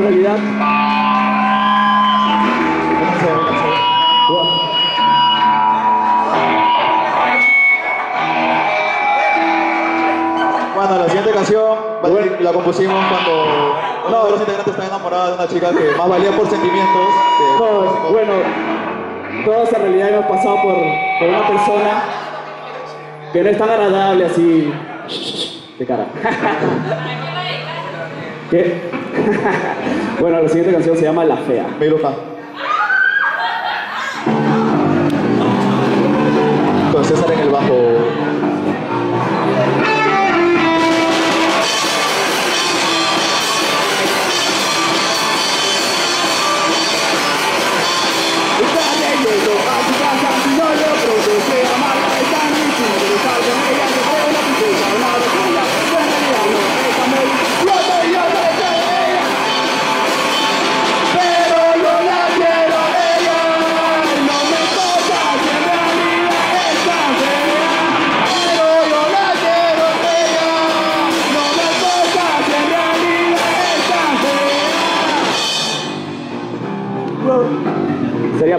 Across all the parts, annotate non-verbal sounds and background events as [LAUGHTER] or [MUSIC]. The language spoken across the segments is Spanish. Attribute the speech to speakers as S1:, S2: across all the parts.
S1: realidad.
S2: Bueno, la siguiente canción la compusimos cuando uno de los integrantes está enamorado de una chica que más valía por sentimientos que
S1: Todos, bueno, todos en realidad hemos pasado por, por una persona que no es tan agradable así de cara. [LAUGHS] ¿Qué? [LAUGHS] bueno, la siguiente canción se llama La Fea.
S2: Iluja. Con César en el bajo.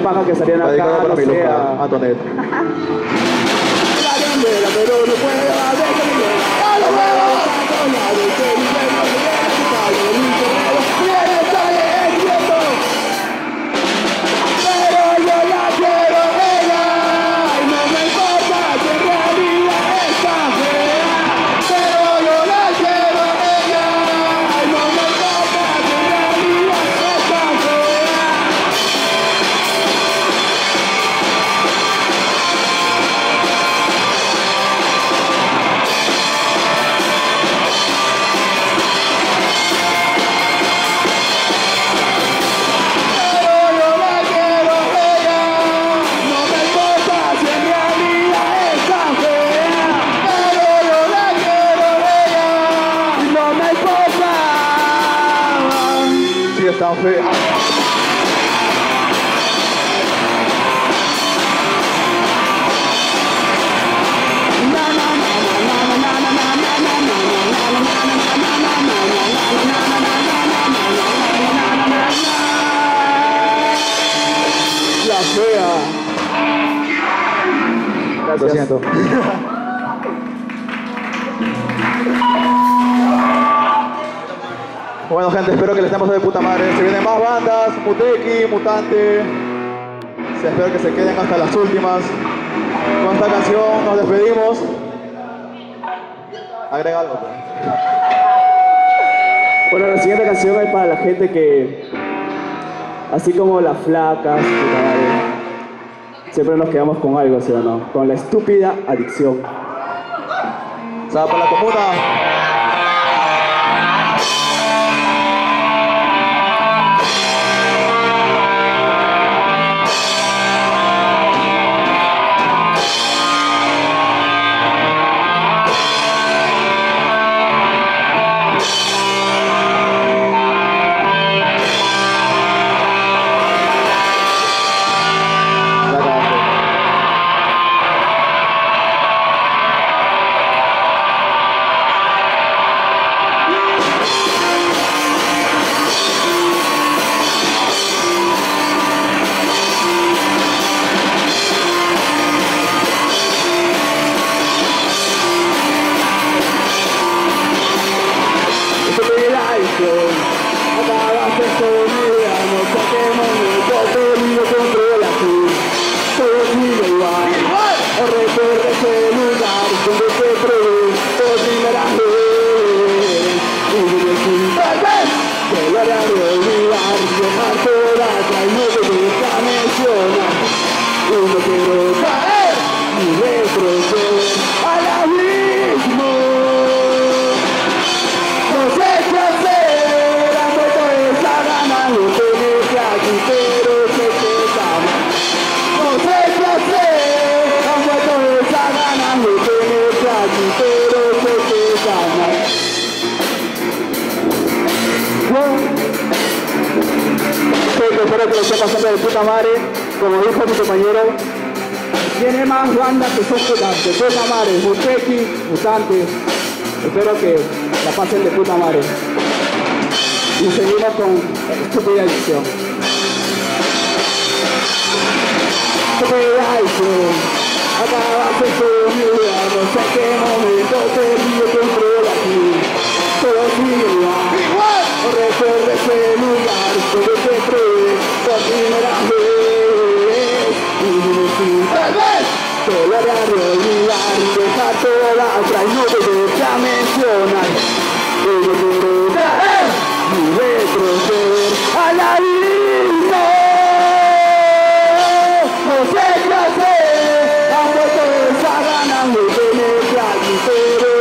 S3: Está fea.
S1: Sería paja que
S2: Dedicado
S1: acá, no
S2: iluja,
S1: a-
S2: Antonet. Sí, está fea.
S1: La Fea.
S2: Lo
S1: Gracias.
S2: siento. Bueno gente, espero que les estemos de puta madre. Se vienen más bandas, Muteki, Mutante. Se espero que se queden hasta las últimas. Con esta canción nos despedimos. Agrega algo. pues.
S1: Bueno, la siguiente canción es para la gente que, así como las flacas, siempre nos quedamos con algo, ¿sí o no? Con la estúpida adicción.
S2: O sea, para la comuna. Acabaste
S1: espero que lo esté pasando de puta madre. Como dijo mi compañero, tiene más bandas que son putas, de puta madre, Muteki, Mutante. Espero que la pasen de puta madre. Y
S2: seguimos con estúpida adicción. Estúpida adicción. Con mi vida, no sé qué momento perdido te lo haré olvidar y dejar toda otra y no te voy a mencionar. Pero quiero traer y retroceder a la vida. No sé qué hacer, han vuelto esa ganas de tenerte aquí, pero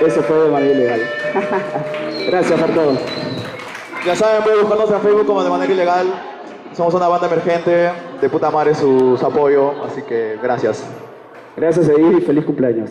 S2: eso fue de manera ilegal. [LAUGHS] Gracias por todo.
S1: Ya saben, pueden buscarnos en Facebook como de manera ilegal. Somos una banda emergente, de puta madre su, su apoyo, así que gracias.
S2: Gracias, Edith, y feliz cumpleaños.